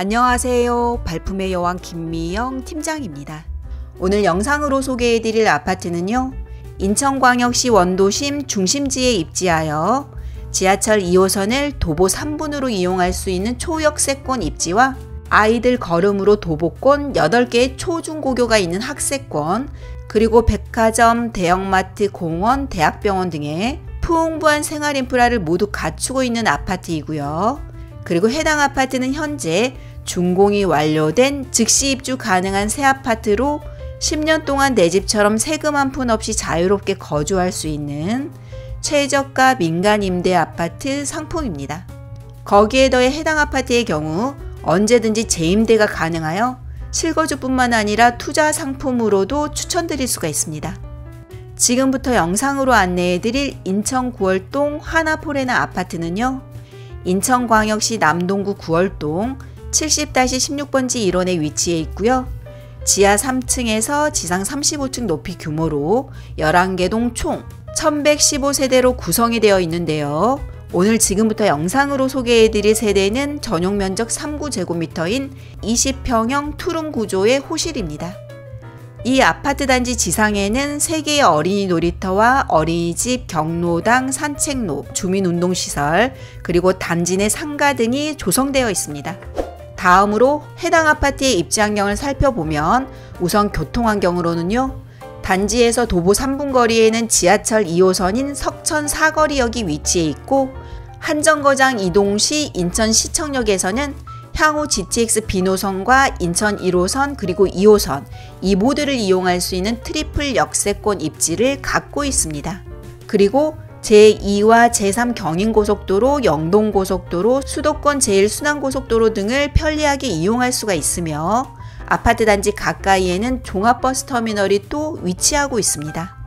안녕하세요. 발품의 여왕 김미영 팀장입니다. 오늘 영상으로 소개해드릴 아파트는요. 인천광역시 원도심 중심지에 입지하여 지하철 2호선을 도보 3분으로 이용할 수 있는 초역세권 입지와 아이들 걸음으로 도보권 8개의 초중고교가 있는 학세권, 그리고 백화점, 대형마트, 공원, 대학병원 등의 풍부한 생활 인프라를 모두 갖추고 있는 아파트이고요. 그리고 해당 아파트는 현재 준공이 완료된 즉시 입주 가능한 새 아파트로 10년 동안 내 집처럼 세금 한 푼 없이 자유롭게 거주할 수 있는 최저가 민간 임대 아파트 상품입니다. 거기에 더해 해당 아파트의 경우 언제든지 재임대가 가능하여 실거주뿐만 아니라 투자 상품으로도 추천드릴 수가 있습니다. 지금부터 영상으로 안내해드릴 인천 9월동 하나포레나 아파트는요. 인천광역시 남동구 9월동 70-16번지 1원에 위치해 있고요. 지하 3층에서 지상 35층 높이 규모로 11개 동 총 1115세대로 구성이 되어 있는데요. 오늘 지금부터 영상으로 소개해드릴 세대는 전용 면적 3구제곱미터인 20평형 투룸 구조의 호실입니다. 이 아파트 단지 지상에는 3개의 어린이 놀이터와 어린이집, 경로당, 산책로, 주민운동시설, 그리고 단지 내 상가 등이 조성되어 있습니다. 다음으로 해당 아파트의 입지 환경을 살펴보면 우선 교통 환경으로는요. 단지에서 도보 3분 거리에는 지하철 2호선인 석천 사거리역이 위치해 있고 한정거장 이동 시 인천시청역에서는 향후 GTX B노선과 인천 1호선 그리고 2호선 이 모두를 이용할 수 있는 트리플 역세권 입지를 갖고 있습니다. 그리고 제2와 제3 경인고속도로, 영동고속도로, 수도권 제1순환고속도로 등을 편리하게 이용할 수가 있으며 아파트 단지 가까이에는 종합버스 터미널이 또 위치하고 있습니다.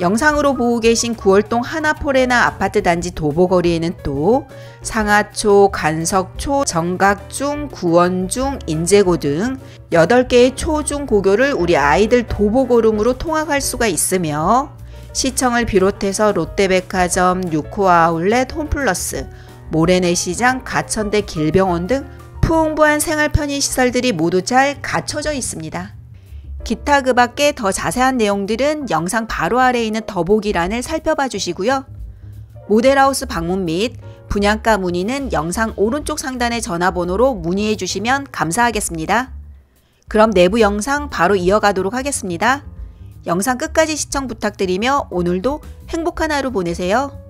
영상으로 보고 계신 9월동 하나포레나 아파트 단지 도보거리에는 또 상하초, 간석초, 정각중, 구원중, 인제고 등 8개의 초중고교를 우리 아이들 도보고름으로 통학할 수가 있으며 시청을 비롯해서 롯데백화점, 유코아 아울렛, 홈플러스, 모래내 시장, 가천대 길병원 등 풍부한 생활 편의 시설들이 모두 잘 갖춰져 있습니다. 기타 그 밖에 더 자세한 내용들은 영상 바로 아래에 있는 더보기란을 살펴봐 주시고요. 모델하우스 방문 및 분양가 문의는 영상 오른쪽 상단의 전화번호로 문의해 주시면 감사하겠습니다. 그럼 내부 영상 바로 이어가도록 하겠습니다. 영상 끝까지 시청 부탁드리며 오늘도 행복한 하루 보내세요.